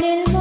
en el mundo.